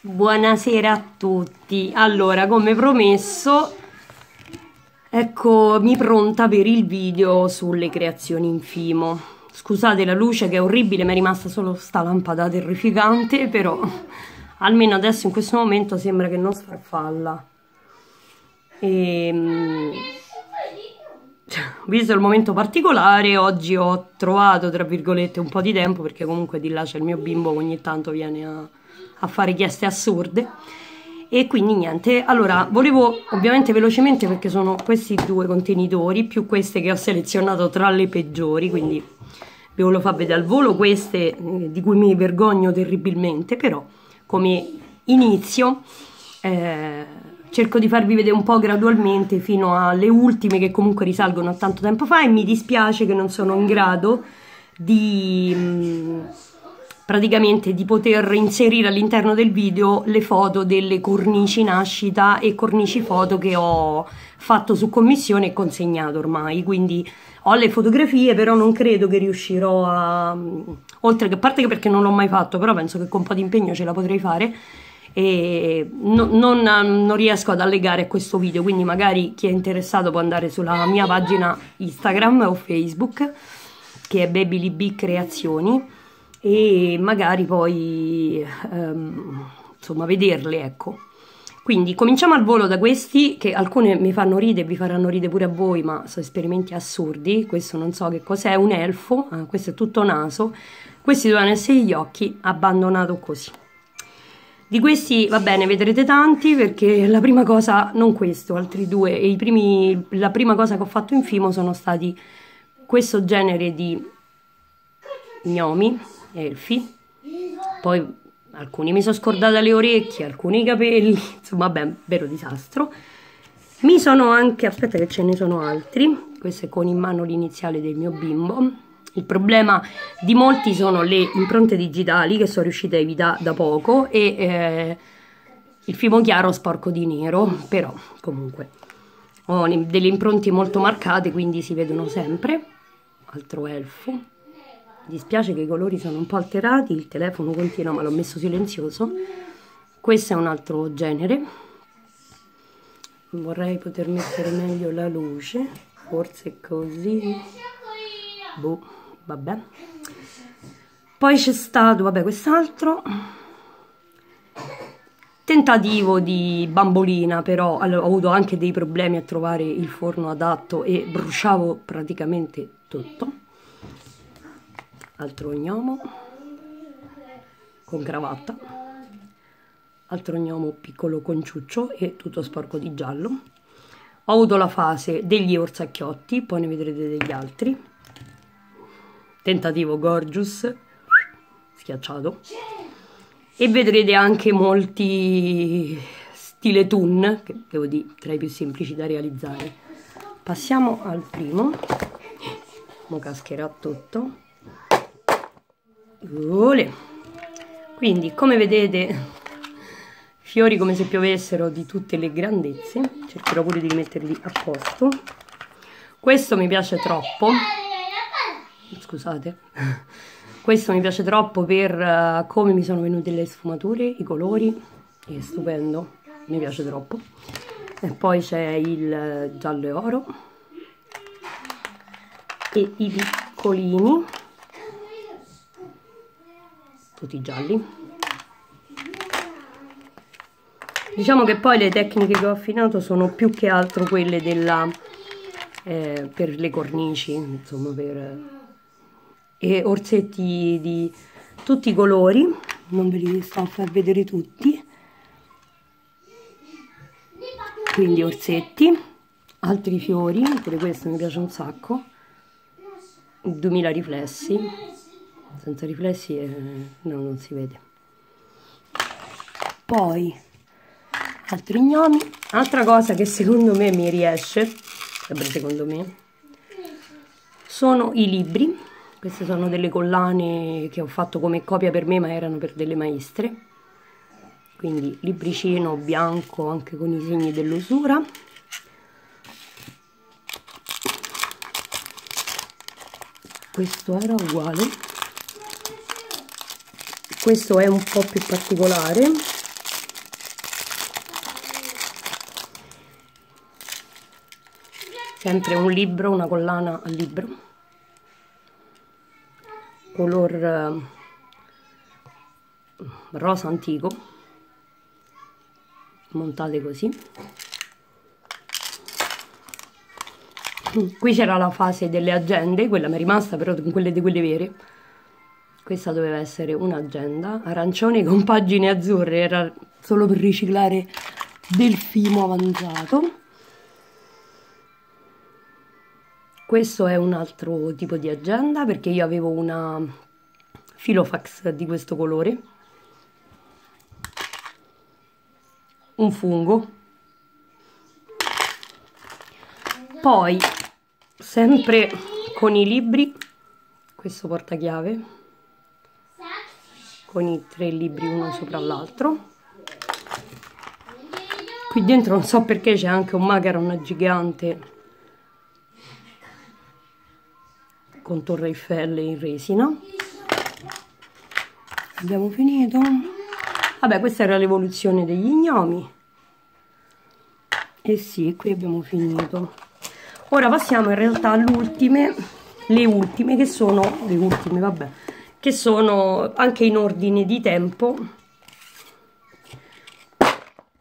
Buonasera a tutti. Allora, come promesso, eccomi pronta per il video sulle creazioni in Fimo. Scusate la luce che è orribile, mi è rimasta solo sta lampada terrificante, però almeno adesso in questo momento sembra che non sfarfalla. E, ehm, visto il momento particolare, oggi ho trovato, tra virgolette, un po' di tempo, perché comunque di là c'è il mio bimbo che ogni tanto viene a a fare richieste assurde. E quindi niente. Allora volevo ovviamente velocemente perché sono questi due contenitori più queste che ho selezionato tra le peggiori quindi vi volevo far vedere al volo queste eh, di cui mi vergogno terribilmente però come inizio eh, cerco di farvi vedere un po' gradualmente fino alle ultime che comunque risalgono a tanto tempo fa e mi dispiace che non sono in grado di mh, mm, praticamente di poter inserire all'interno del video le foto delle cornici nascita e cornici foto che ho fatto su commissione e consegnato ormai, quindi ho le fotografie però non credo che riuscirò a, oltre che a parte che perché non l'ho mai fatto, però penso che con un po' di impegno ce la potrei fare. E no, non, non, riesco ad allegare questo video, quindi magari chi è interessato può andare sulla mia pagina Instagram o Facebook che è BabyLB Creazioni e magari poi ehm, insomma vederle ecco. Quindi cominciamo al volo da questi che alcune mi fanno ridere vi faranno ridere pure a voi ma sono esperimenti assurdi. Questo non so che cos'è un elfo ah, questo è tutto naso. Questi dovevano essere gli occhi abbandonato così. Di questi va bene vedrete tanti perché la prima cosa non questo altri due. E i primi la prima cosa che ho fatto in Fimo sono stati questo genere di gnomi elfi. Poi alcuni mi sono scordata le orecchie, alcuni i capelli, insomma, vabbè, vero disastro. Mi sono anche, aspetta che ce ne sono altri, questo è con in mano l'iniziale del mio bimbo. Il problema di molti sono le impronte digitali che sono riuscita a evitare da poco e eh, il fimo chiaro sporco di nero, però comunque ho delle impronte molto marcate quindi si vedono sempre. Altro elfo dispiace che i colori sono un po' alterati, il telefono continua ma l'ho messo silenzioso. Questo è un altro genere. Vorrei poter mettere meglio la luce, forse così. Boh, vabbè. Poi c'è stato, vabbè, quest'altro tentativo di bambolina, però ho avuto anche dei problemi a trovare il forno adatto e bruciavo praticamente tutto altro gnomo. Con cravatta. Altro gnomo piccolo con ciuccio e tutto sporco di giallo. Ho avuto la fase degli orsacchiotti poi ne vedrete degli altri. Tentativo gorgeous schiacciato. E vedrete anche molti stile tun che devo dire tra i più semplici da realizzare. Passiamo al primo. Mo cascherà tutto Ole. Quindi, come vedete, fiori come se piovessero di tutte le grandezze. Cercherò pure di rimetterli a posto. Questo mi piace troppo. Scusate. Questo mi piace troppo per uh, come mi sono venute le sfumature, i colori. È stupendo. Mi piace troppo. E poi c'è il giallo e oro. E i piccolini tutti gialli. Diciamo che poi le tecniche che ho affinato sono più che altro quelle della eh, per le cornici insomma per e orsetti di tutti i colori. Non ve li sto a far vedere tutti. Quindi orsetti altri fiori questo mi piace un sacco. 2000 riflessi senza riflessi eh, no, non si vede. Poi altri gnomi. Altra cosa che secondo me mi riesce sempre secondo me sono i libri. Queste sono delle collane che ho fatto come copia per me ma erano per delle maestre. Quindi libricino bianco anche con i segni dell'usura. Questo era uguale questo è un po' più particolare. Sempre un libro, una collana al libro. Color eh, rosa antico. Montate così. Qui c'era la fase delle agende quella mi è rimasta però quelle di quelle vere. Questa doveva essere un'agenda, arancione con pagine azzurre, era solo per riciclare del fimo avanzato. Questo è un altro tipo di agenda perché io avevo una filofax di questo colore. Un fungo. Poi, sempre con i libri, questo portachiave, con i tre libri uno sopra l'altro. Qui dentro non so perché c'è anche un macaron gigante con Torre Eiffel in resina. Abbiamo finito. Vabbè questa era l'evoluzione degli gnomi e sì qui abbiamo finito. Ora passiamo in realtà all'ultime le ultime che sono le ultime vabbè che sono anche in ordine di tempo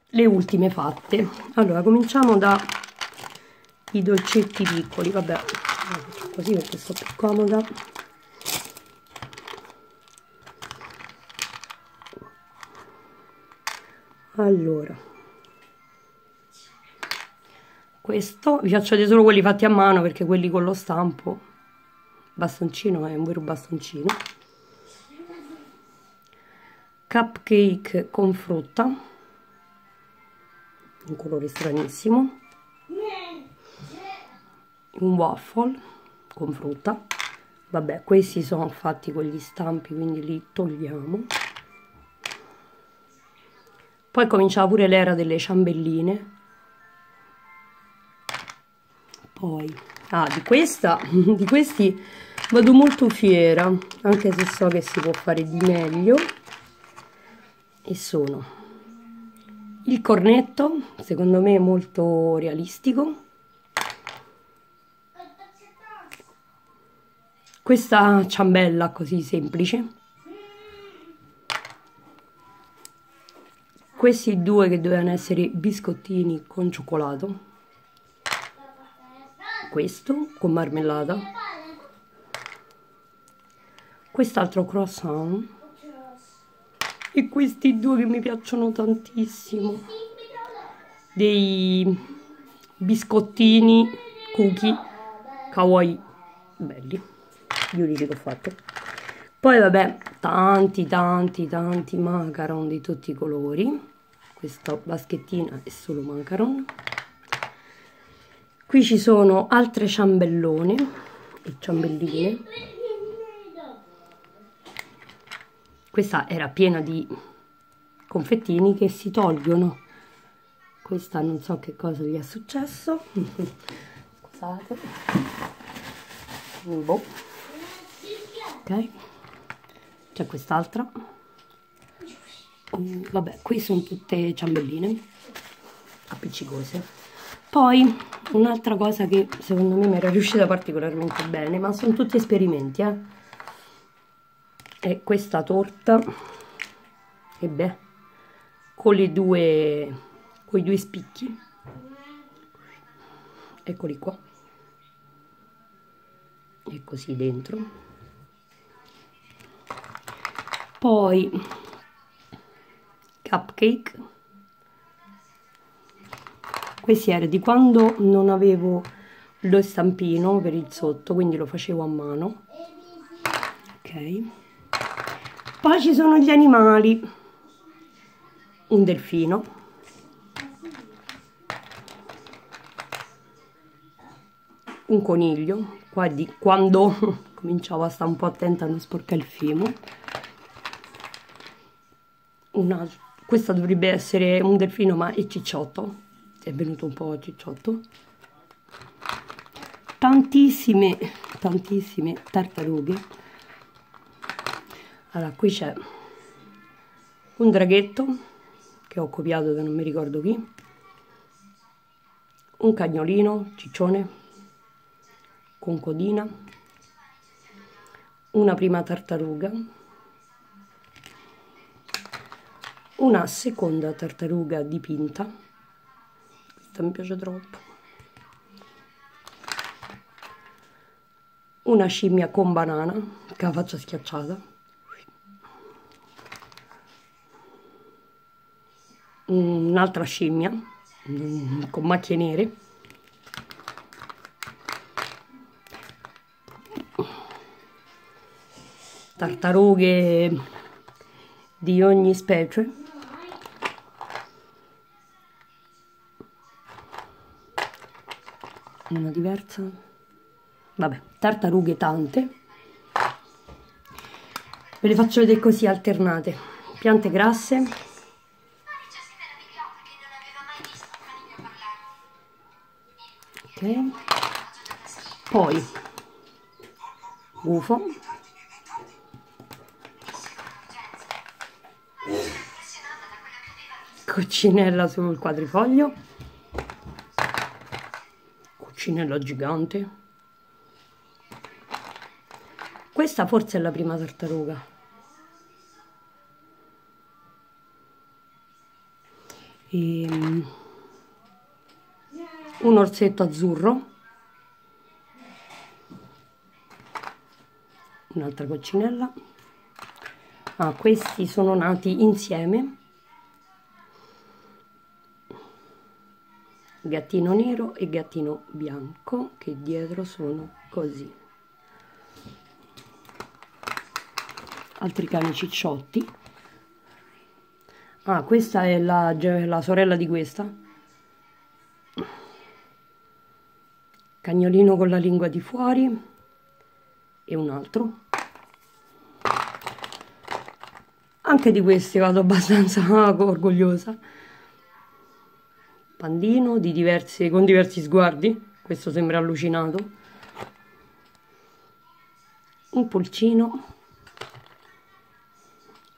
le ultime fatte. Allora cominciamo da i dolcetti piccoli vabbè così perché sto più comoda. Allora questo vi faccio solo quelli fatti a mano perché quelli con lo stampo bastoncino è un vero bastoncino cupcake con frutta. Un colore stranissimo. Un waffle con frutta. Vabbè questi sono fatti con gli stampi quindi li togliamo. Poi cominciava pure l'era delle ciambelline. Poi ah di questa di questi vado molto fiera anche se so che si può fare di meglio e sono. Il cornetto secondo me molto realistico. Questa ciambella così semplice. Questi due che dovevano essere biscottini con cioccolato. Questo con marmellata. Quest'altro croissant e questi due che mi piacciono tantissimo. Dei biscottini cookie kawaii. Belli. Gli unici che ho fatto. Poi vabbè tanti tanti tanti macaron di tutti i colori. Questa baschettina è solo macaron. Qui ci sono altre ciambellone e ciambelline questa era piena di confettini che si tolgono. Questa non so che cosa gli è successo. Scusate. Boh. ok. C'è quest'altra. Mm, vabbè qui sono tutte ciambelline appiccicose. Poi un'altra cosa che secondo me mi era riuscita particolarmente bene ma sono tutti esperimenti eh è questa torta e beh con le due con i due spicchi. Eccoli qua. E così dentro. Poi cupcake. Questi era di quando non avevo lo stampino per il sotto quindi lo facevo a mano. Ok poi ci sono gli animali. Un delfino. Un coniglio. Qua di quando cominciavo a stare un po' attenta a non sporcare il fimo. Una, questa dovrebbe essere un delfino ma è cicciotto. È venuto un po' cicciotto. Tantissime tantissime tartarughe allora qui c'è un draghetto che ho copiato da non mi ricordo chi. Un cagnolino ciccione con codina, una prima tartaruga, una seconda tartaruga dipinta, questa mi piace troppo, una scimmia con banana, che la faccia schiacciata, un'altra scimmia con macchie nere, tartarughe di ogni specie. Una diversa. Vabbè, tartarughe tante. Ve le faccio vedere così alternate. Piante grasse. Poi gufo. coccinella sul quadrifoglio, coccinella gigante. Questa forse è la prima tartaruga. E, ehm, un orsetto azzurro, un'altra coccinella. Ah, questi sono nati insieme. Gattino nero e gattino bianco che dietro sono così. Altri cani cicciotti. Ah questa è la, la sorella di questa. Cagnolino con la lingua di fuori e un altro anche di questi vado abbastanza orgogliosa. Pandino diversi, con diversi sguardi, questo sembra allucinato, un pulcino,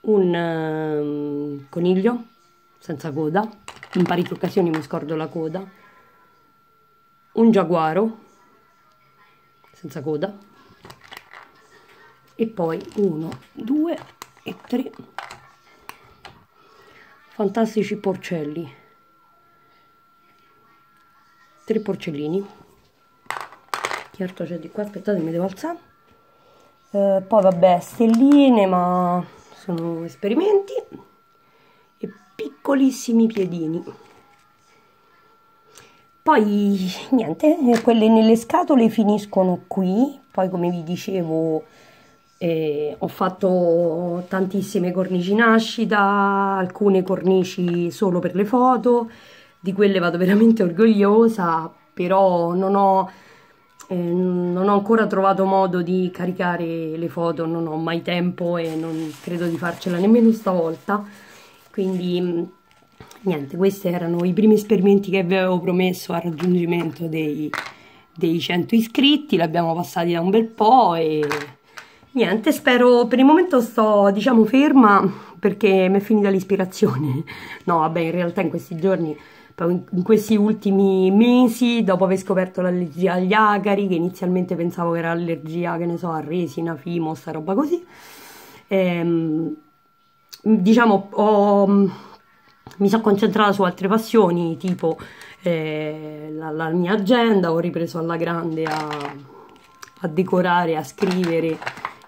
un uh, coniglio senza coda, in parecchie occasioni mi scordo la coda, un giaguaro senza coda. E poi uno, due e tre fantastici porcelli. Tre porcellini. Certo c'è di qua? Aspettate mi devo alzare. Eh, poi vabbè stelline ma sono esperimenti. E piccolissimi piedini. Poi niente quelle nelle scatole finiscono qui. Poi come vi dicevo eh, ho fatto tantissime cornici nascita alcune cornici solo per le foto. Di quelle vado veramente orgogliosa, però non ho, eh, non ho ancora trovato modo di caricare le foto, non ho mai tempo e non credo di farcela nemmeno stavolta, quindi mm, niente, questi erano i primi esperimenti che vi avevo promesso al raggiungimento dei, dei 100 iscritti, li abbiamo passati da un bel po' e niente, spero, per il momento sto diciamo ferma perché mi è finita l'ispirazione, no vabbè in realtà in questi giorni in questi ultimi mesi, dopo aver scoperto l'allergia agli acari, che inizialmente pensavo che era allergia, che ne so, a resina, fimo, sta roba così, ehm, diciamo, ho, mi sono concentrata su altre passioni, tipo eh, la, la, mia agenda, ho ripreso alla grande a, a decorare, a scrivere,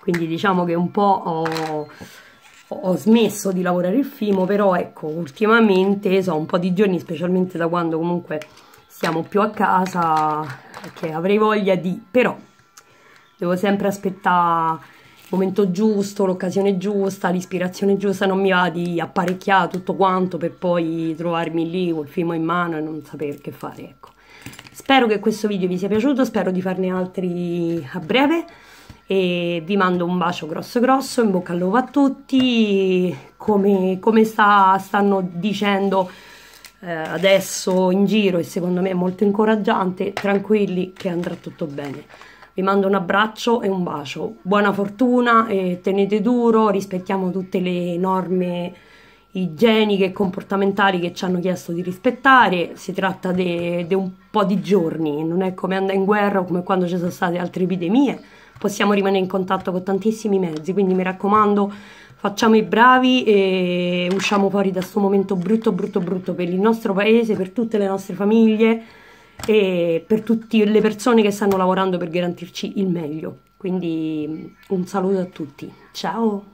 quindi diciamo che un po' ho ho smesso di lavorare il fimo, però ecco, ultimamente so un po' di giorni, specialmente da quando comunque siamo più a casa, che avrei voglia di, però devo sempre aspettare il momento giusto, l'occasione giusta, l'ispirazione giusta, non mi va di apparecchiare tutto quanto per poi trovarmi lì col fimo in mano e non sapere che fare, ecco. Spero che questo video vi sia piaciuto, spero di farne altri a breve e vi mando un bacio grosso grosso, in bocca al lupo a tutti, come, come sta, stanno dicendo eh, adesso in giro e secondo me è molto incoraggiante, tranquilli che andrà tutto bene. Vi mando un abbraccio e un bacio, buona fortuna e tenete duro, rispettiamo tutte le norme igieniche e comportamentali che ci hanno chiesto di rispettare. Si tratta di un po' di giorni, non è come andare in guerra o come quando ci sono state altre epidemie. Possiamo rimanere in contatto con tantissimi mezzi, quindi mi raccomando, facciamo i bravi e usciamo fuori da questo momento brutto, brutto, brutto per il nostro paese, per tutte le nostre famiglie e per tutte le persone che stanno lavorando per garantirci il meglio. Quindi un saluto a tutti. Ciao!